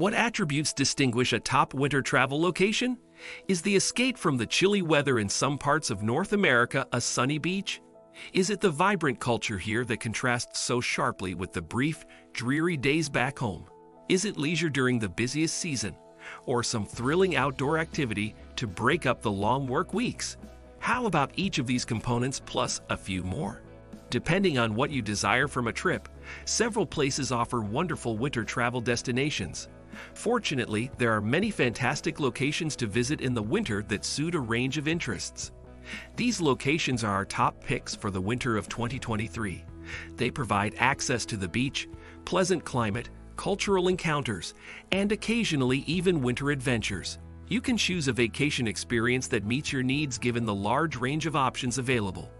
What attributes distinguish a top winter travel location? Is the escape from the chilly weather in some parts of North America a sunny beach? Is it the vibrant culture here that contrasts so sharply with the brief, dreary days back home? Is it leisure during the busiest season? Or some thrilling outdoor activity to break up the long work weeks? How about each of these components plus a few more? Depending on what you desire from a trip, several places offer wonderful winter travel destinations. Fortunately, there are many fantastic locations to visit in the winter that suit a range of interests. These locations are our top picks for the winter of 2023. They provide access to the beach, pleasant climate, cultural encounters, and occasionally even winter adventures. You can choose a vacation experience that meets your needs given the large range of options available.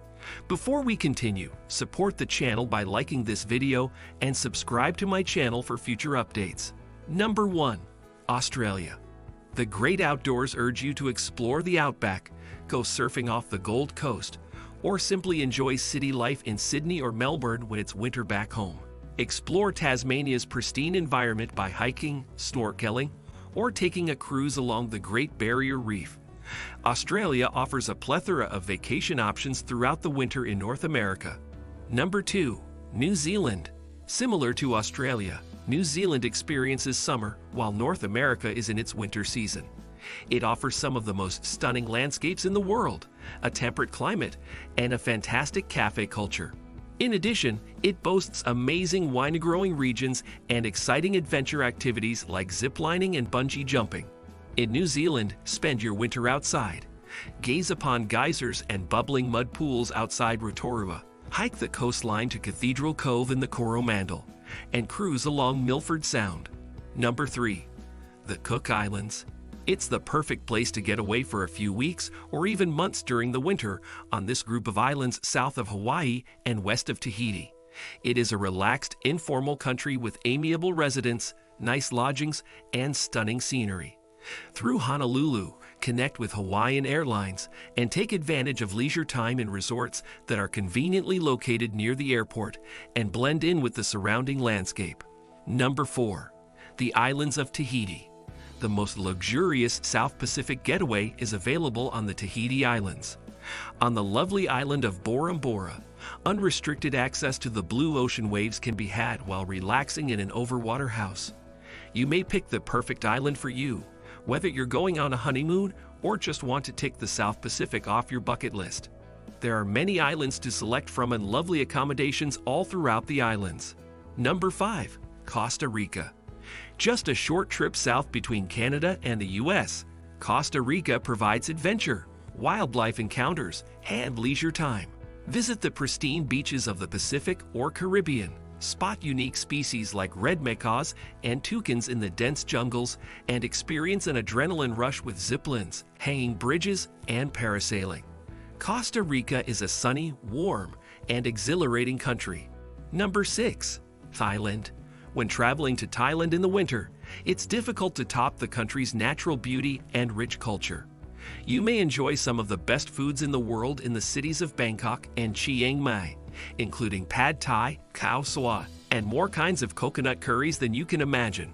Before we continue, support the channel by liking this video and subscribe to my channel for future updates. Number 1. Australia. The great outdoors urge you to explore the outback, go surfing off the Gold Coast, or simply enjoy city life in Sydney or Melbourne when it's winter back home. Explore Tasmania's pristine environment by hiking, snorkeling, or taking a cruise along the Great Barrier Reef. Australia offers a plethora of vacation options throughout the winter in North America. Number 2. New Zealand. Similar to Australia, New Zealand experiences summer while North America is in its winter season. It offers some of the most stunning landscapes in the world, a temperate climate, and a fantastic cafe culture. In addition, it boasts amazing wine growing regions and exciting adventure activities like ziplining and bungee jumping. In New Zealand, spend your winter outside. Gaze upon geysers and bubbling mud pools outside Rotorua. Hike the coastline to Cathedral Cove in the Coromandel and cruise along Milford Sound. Number 3. The Cook Islands. It's the perfect place to get away for a few weeks or even months during the winter on this group of islands south of Hawaii and west of Tahiti. It is a relaxed, informal country with amiable residents, nice lodgings, and stunning scenery. Through Honolulu, connect with Hawaiian Airlines and take advantage of leisure time in resorts that are conveniently located near the airport and blend in with the surrounding landscape. Number 4. The Islands of Tahiti. The most luxurious South Pacific getaway is available on the Tahiti Islands. On the lovely island of Bora Bora, unrestricted access to the blue ocean waves can be had while relaxing in an overwater house. You may pick the perfect island for you whether you're going on a honeymoon or just want to tick the South Pacific off your bucket list. There are many islands to select from and lovely accommodations all throughout the islands. Number 5. Costa Rica. Just a short trip south between Canada and the US, Costa Rica provides adventure, wildlife encounters, and leisure time. Visit the pristine beaches of the Pacific or Caribbean, spot unique species like red macaws and toucans in the dense jungles, and experience an adrenaline rush with ziplines, hanging bridges, and parasailing. Costa Rica is a sunny, warm, and exhilarating country. Number 6. Thailand. When traveling to Thailand in the winter, it's difficult to top the country's natural beauty and rich culture. You may enjoy some of the best foods in the world in the cities of Bangkok and Chiang Mai, including pad thai, khao soi, and more kinds of coconut curries than you can imagine.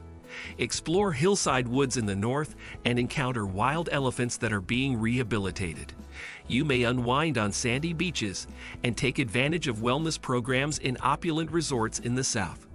Explore hillside woods in the north and encounter wild elephants that are being rehabilitated. You may unwind on sandy beaches and take advantage of wellness programs in opulent resorts in the south.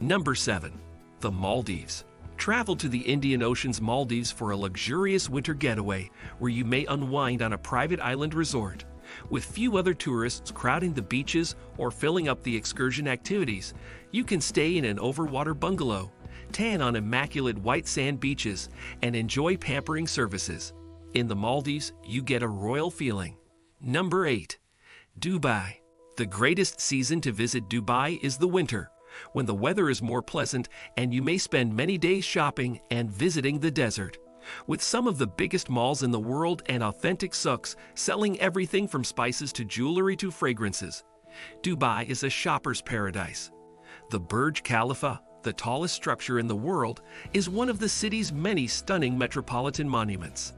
Number 7. The Maldives. Travel to the Indian Ocean's Maldives for a luxurious winter getaway where you may unwind on a private island resort. With few other tourists crowding the beaches or filling up the excursion activities, you can stay in an overwater bungalow, tan on immaculate white sand beaches, and enjoy pampering services. In the Maldives, you get a royal feeling. Number 8. Dubai. The greatest season to visit Dubai is the winter, when the weather is more pleasant and you may spend many days shopping and visiting the desert. With some of the biggest malls in the world and authentic souks selling everything from spices to jewelry to fragrances, Dubai is a shopper's paradise. The Burj Khalifa, the tallest structure in the world, is one of the city's many stunning metropolitan monuments.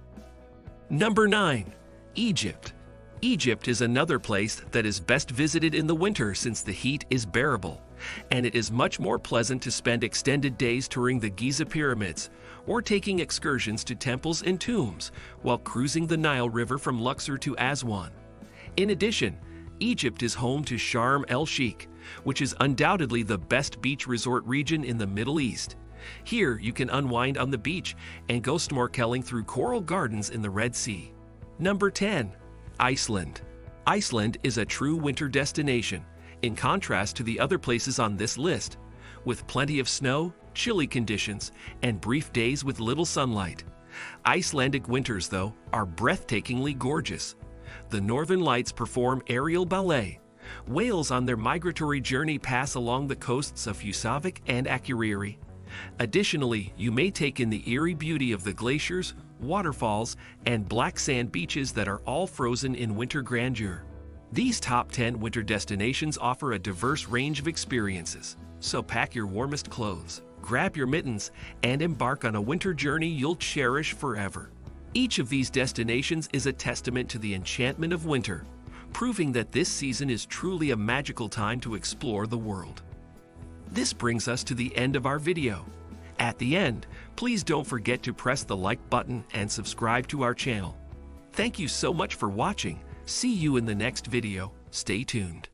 Number 9. Egypt. Egypt is another place that is best visited in the winter since the heat is bearable, and it is much more pleasant to spend extended days touring the Giza pyramids or taking excursions to temples and tombs while cruising the Nile River from Luxor to Aswan. In addition, Egypt is home to Sharm el Sheikh, which is undoubtedly the best beach resort region in the Middle East. Here, you can unwind on the beach and go snorkeling through coral gardens in the Red Sea. Number 10. Iceland. Iceland is a true winter destination, in contrast to the other places on this list, with plenty of snow, chilly conditions, and brief days with little sunlight. Icelandic winters, though, are breathtakingly gorgeous. The northern lights perform aerial ballet. Whales on their migratory journey pass along the coasts of Husavik and Akureyri. Additionally, you may take in the eerie beauty of the glaciers, waterfalls, and black sand beaches that are all frozen in winter grandeur. These top 10 winter destinations offer a diverse range of experiences, so pack your warmest clothes, grab your mittens, and embark on a winter journey you'll cherish forever. Each of these destinations is a testament to the enchantment of winter, proving that this season is truly a magical time to explore the world. This brings us to the end of our video. At the end, please don't forget to press the like button and subscribe to our channel. Thank you so much for watching. See you in the next video. Stay tuned.